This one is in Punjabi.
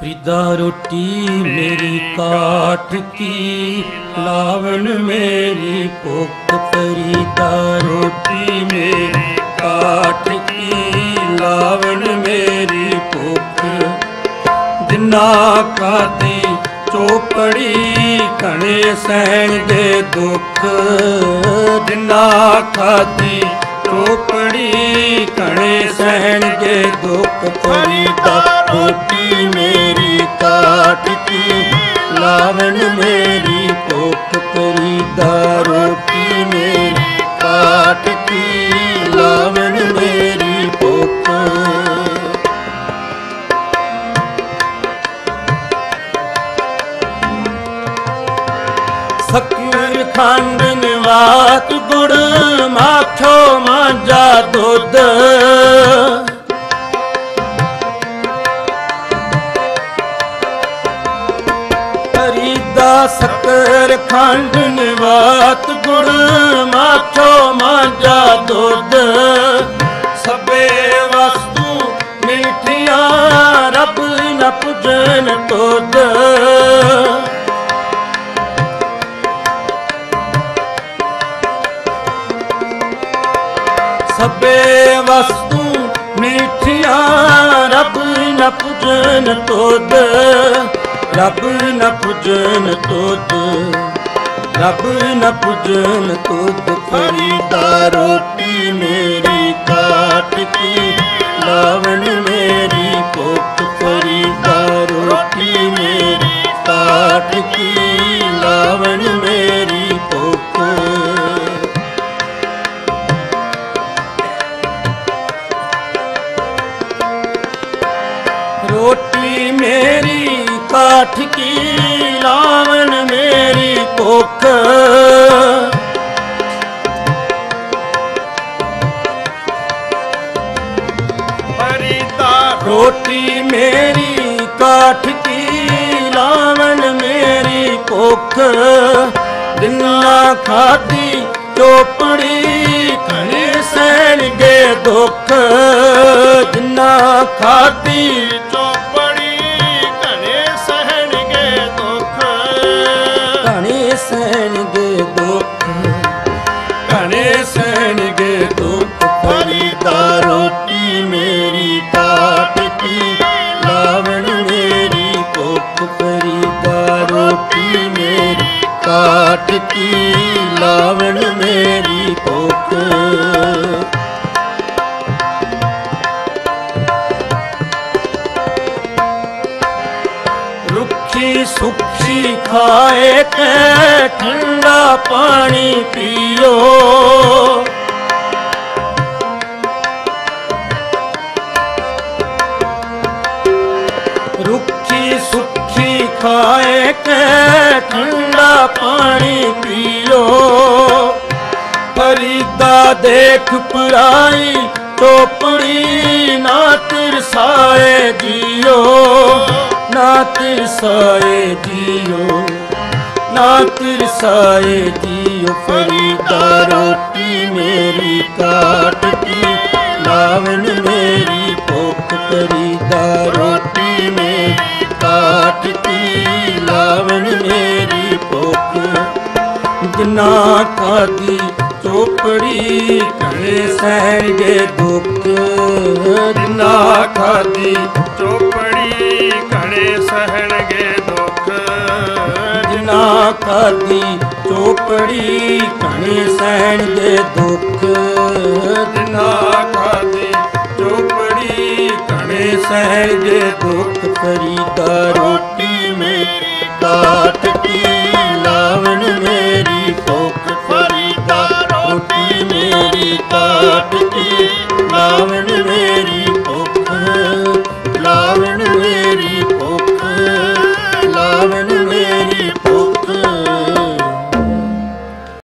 ਫਰੀਦਾ ਰੋਟੀ ਮੇਰੀ ਕਾਠ ਕੀ, ਲਾਵਣ ਮੇਰੀ ਭੁੱਖ ਫਰੀਦਾ ਰੋਟੀ ਮੇਰੀ ਕਾਠ ਕੀ, ਲਾਵਣ ਮੇਰੀ ਭੁੱਖ। ਦਿਨਾ ਕਾਦੀ ਚੋਪੜੀ ਘਣੇ ਸਹਿਣ ਦੇ ਦੁੱਖ। ਦਿਨਾ ਕਾਦੀ ਚੋਪੜੀ ਘਣੇ ਸਹਿਣ ਦੇ ਦੁੱਖ। ਫਰੀਦਾ ਰੋਟੀ ਮੇਰੀ ਕਾਟ ਕੀ ਲਾਵਣ ਮੇਰੀ ਭੁੱਖ ਫਰੀਦਾ ਰੋਟੀ ਮੇਰੀ ਕਾਟ ਕੀ ਲਾਵਣ ਮੇਰੀ ਭੁੱਖ ਸੱਕਰ ਖੰਡ ਨਿਵਾਤ ਗੁੜ ਮਾਖੋ ਮਾਂਜਾ ਦੁੱਧ। ਫਰੀਦਾ ਸੱਕਰ ਖੰਡ ਨਿਵਾਤ ਗੁੜ ਮਾਖੋ ਮਾਂਜਾ ਦੁੱਧ। ਸਭੇ ਵਸਤੂ ਮਿਠੀਆਂ, ਰੱਬ ਨ ਪੁਜਨ ਤੁਧ। ਸਭੇ ਵਸਤੂ ਮਿਠੀਆਂ, ਰੱਬ ਨ ਪੁਜਨ ਤੁਧ। ਰੱਬ ਨ ਪੁਜਨ ਤੁਧ, ਰੱਬ ਨ ਪੁਜਨ ਤੁਧ ਫਰੀਦਾ ਰੋਟੀ ਮੇਰੀ ਕਾਟ ਕੀ, ਲਾਵਣ ਮੇਰੀ ਕਾਠ ਕੀ ਲਾਵਣ ਮੇਰੀ ਭੁੱਖ? ਫਰੀਦਾ ਰੋਟੀ ਮੇਰੀ ਕਾਠ ਕੀ ਲਾਵਣ ਮੇਰੀ ਭੁੱਖ? ਦਿਨਾ ਖਾਦੀ ਚੋਪੜੀ ਘਣੇ ਸਹਿਣਗੇ ਦੁੱਖ। ਦਿਨਾ ਖਾਦੀ ਕੀ ਲਾਵਣ ਮੇਰੀ ਭੁੱਖ। ਰੁੱਖੀ ਸੁੱਖੀ ਖਾਏ ਕੇ ਠੰਡਾ ਪਾਣੀ ਪੀਓ। ਰੁੱਖੀ ਸੁੱਖੀ ਖਾਏ ਕੇ ਠੰਡਾ ਪਾਣੀ ਦੇਖ ਪਰਾਈ ਟੋਪੜੀ ਨਾ ਤਿਰਸਾਏ ਜੀਓ, ਨਾ ਤਿਰਸਾਏ ਜੀਓ, ਨਾ ਤਿਰਸਾਏ ਜੀਓ ਫਰੀਦਾ ਰੋਟੀ ਮੇਰੀ ਕਾਟਦੀ ਲਾਵਨ ਮੇਰੀ ਭੁੱਖ ਫਰੀਦਾ ਰੋਟੀ ਮੇਰੀ ਕਾਟ ਲਾਵਨ ਮੇਰੀ ਭੁੱਖ, ਜਿਨਾ ਖਾਦੀ ਚੋਪੜੀ ਕਣੇ ਸਹਿਣਗੇ ਦੁੱਖ ਜਿਨਾ ਖਾਦੀ ਚੋਪੜੀ ਘਣੇ ਸਹਿਣਗੇ ਦੁੱਖ ਜਿਨਾ ਖਾਦੀ ਚੋਪੜੀ ਕਣੇ ਸਹਿਣਗੇ ਦੁੱਖ ਜਿਨਾ ਖਾਦੀ ਚੋਪੜੀ ਕਣੇ ਸਹਿਣਗੇ ਦੁੱਖ ਫਰੀਦਾ